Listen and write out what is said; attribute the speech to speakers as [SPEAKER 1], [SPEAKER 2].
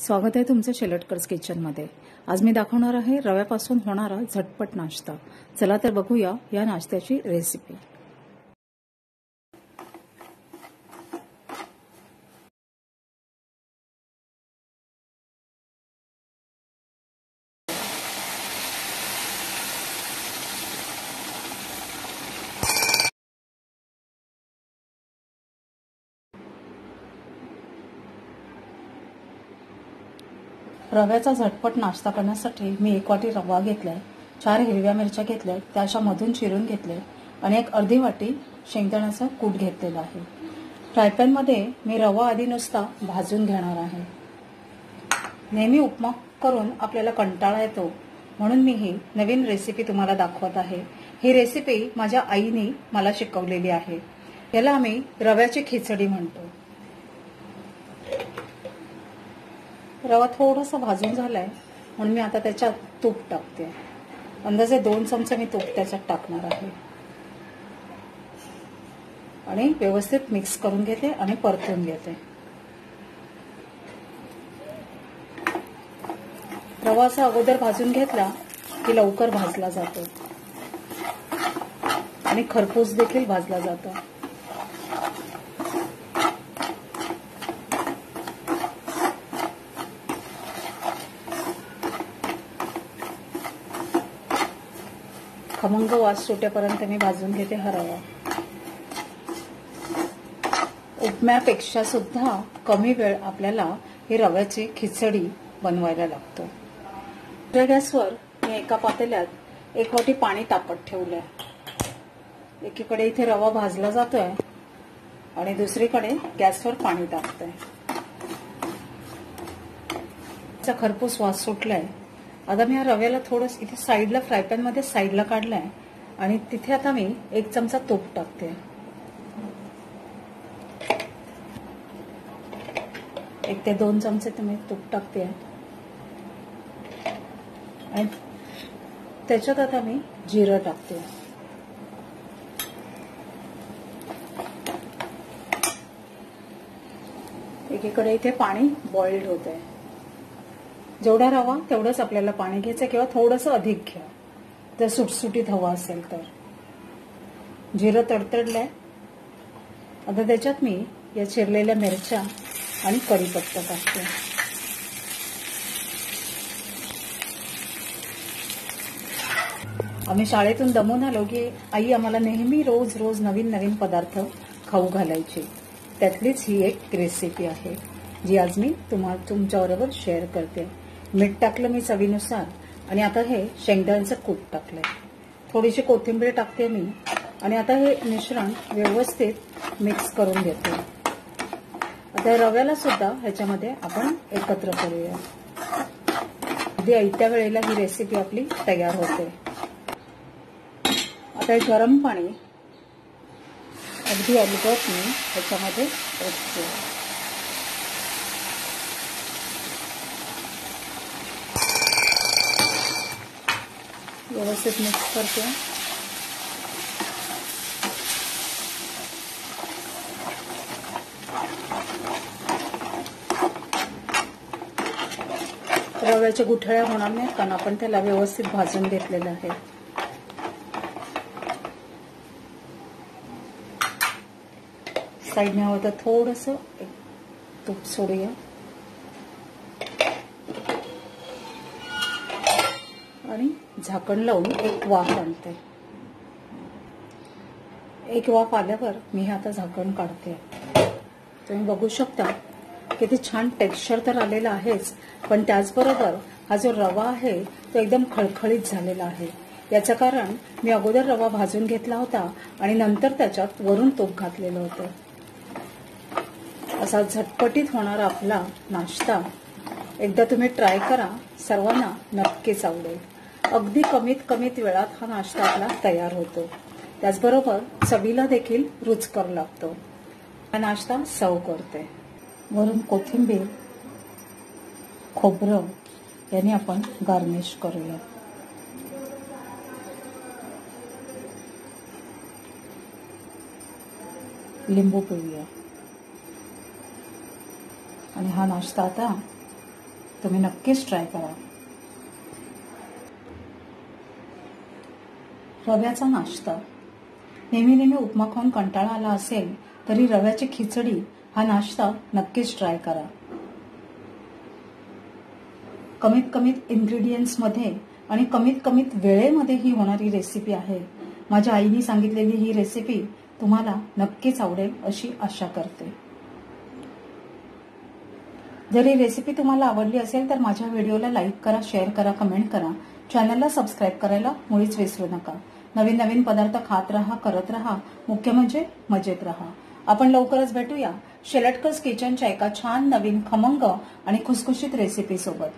[SPEAKER 1] स्वागत आहे तुमचं शेलटकर्स किचनमध्ये. आज मी दाखवणार आहे रव्यापासून होणारा झटपट नाश्ता. चला तर बघूया या नाश्त्याची रेसिपी रव्याचा झटपट नाश्ता करण्यासाठी मी एक वाटी रवा घेतलाय चार हिरव्या मिरच्या घेतल्या त्या अशा मधून चिरून घेतले आणि एक अर्धी वाटी शेंगदाण्याचा कूट घेतलेला आहे. फ्रायपॅनमध्ये मी रवा आधी नुसता भाजून घेणार आहे. नेहमी उपमा करून आपल्याला कंटाळा येतो म्हणून मी ही नवीन रेसिपी तुम्हाला दाखवत आहे. ही रेसिपी माझ्या आईने मला शिकवलेली आहे. याला आम्ही रव्याची खिचडी म्हणतो. रवा थोडासा भाजून झालाय म्हणून मी आता त्याच्यात तूप टाकते. अंदाजे दोन चमचे मी तूप त्याच्यात टाकणार आहे. आणि व्यवस्थित मिक्स करून घेते आणि परतून घेते. रवा असा अगोदर भाजून घेतला की लवकर भाजला जातो. आणि खरपूस देखील भाजला जातो. खमंग वास सुटेपर्यंत मी भाजून घेते हरवा. उपम्यापेक्षा सुद्धा कमी वेळ आपल्याला ही रव्याची खिचडी बनवायला लागतो. दुसऱ्या गॅसवर मी एका पातेल्यात एक वाटी पाणी तापत ठेवलंय. एकीकडे इथे रवा भाजला जातोय आणि दुसरीकडे गॅसवर पाणी टाकतोय. खरपूस वास सुटलाय आता मी ह्या रव्याला थोडस इथे साईडला फ्रायपॅनमध्ये साईडला काढलाय. आणि तिथे आता मी एक चमचा तूप टाकते. एक ते दोन चमचे तुम्ही तूप टाकते. आणि त्याच्यात आता मी जिरं टाकते. एकीकडे इथे पाणी बॉइल्ड होत आहे जेवढा रवा तेवढंच आपल्याला पाणी घ्यायचं किंवा थोडंसं अधिक घ्या. जर सुटसुटीत हवा असेल तर. जिरं तडतडलंय. आता त्याच्यात मी या चिरलेल्या मिरच्या आणि कढीपत्ता टाकते. आम्ही शाळेतून दमून आलो की आई आम्हाला नेहमी रोज रोज नवीन नवीन पदार्थ खाऊ घालायचे. त्यातलीच ही एक रेसिपी आहे जी आज मी तुम्हाला तुमच्याबरोबर शेअर करते. मीठ टाकलं मी चवीनुसार आणि आता हे शेंगदाण्याचं कूट टाकलंय. थोडीशी कोथिंबीर टाकते मी आणि आता हे मिश्रण व्यवस्थित मिक्स करून घेते. आता रव्याला सुद्धा ह्याच्यामध्ये आपण एकत्र करूया. अगदी ऐत्या वेळेला ही रेसिपी आपली तयार होते. आता हे गरम पाणी अगदी अलगत मी ह्याच्यामध्ये ओतते. व्यवस्थित मिक्स करते. रव्याच्या गुठळ्या होणार नाहीत कारण आपण त्याला व्यवस्थित भाजून घेतलेलं आहे. साईडने हवं तर थोडस तूप सोडूया. झाकण लावून एक वाफ आणते. एक वाफ आल्यावर मी हे आता झाकण काढते. तुम्ही बघू शकता किती छान टेक्स्चर तर आलेलं आहेच पण त्याचबरोबर हा जो रवा आहे तो एकदम खळखळीत झालेला आहे. याचं कारण मी अगोदर रवा भाजून घेतला होता आणि नंतर त्याच्यात वरून तूप घातलेलं होतं. असा झटपटीत होणारा आपला नाश्ता एकदा तुम्ही ट्राय करा सर्वांना नक्कीच आवडेल. अगदी कमीत कमीत वेळात हा नाश्ता आपला तयार होतो. त्याचबरोबर चवीला देखील रुचकर लागतो. हा नाश्ता सर्व करते. वरून कोथिंबीर खोबरं याने आपण गार्निश करूया. लिंबू पिळूया. आणि हा नाश्ता आता तुम्ही नक्कीच ट्राय करा. रव्याचा नाश्ता. नेहमी नेहमी उपमा खाऊन कंटाळा आला असेल तरी रव्याची खिचडी हा नाश्ता नक्कीच ट्राय करा. कमीत कमीत इन्ग्रेडियंट्समध्ये आणि कमीत कमीत वेळेमध्ये ही होणारी रेसिपी आहे. माझ्या आईने सांगितलेली ही रेसिपी तुम्हाला नक्कीच आवडेल अशी आशा करते. जर ही रेसिपी तुम्हाला आवडली असेल तर माझ्या व्हिडिओला लाईक करा शेअर करा कमेंट करा. चॅनलला सबस्क्राईब करायला मुळीच विसरू नका. नवीन नवीन पदार्थ खात रहा करत रहा. मुख्य म्हणजे मजेत रहा. आपण लवकरच भेटूया. शेलटकर्स किचनच्या एका छान नवीन खमंग आणि खुसखुशीत रेसिपी सोबत.